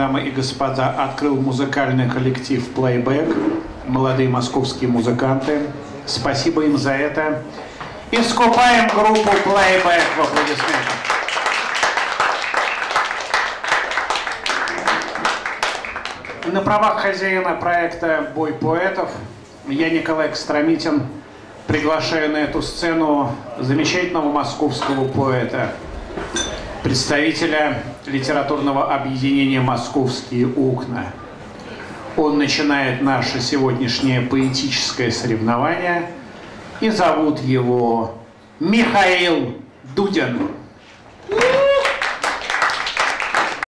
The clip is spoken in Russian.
Дамы и господа, открыл музыкальный коллектив «Плейбэк», молодые московские музыканты. Спасибо им за это. И скупаем группу «Плейбэк» в аплодисментах. На правах хозяина проекта «Бой поэтов» я, Николай Костромитин, приглашаю на эту сцену замечательного московского поэта, представителя литературного объединения «Московские окна». Он начинает наше сегодняшнее поэтическое соревнование, и зовут его Михаил Дудин.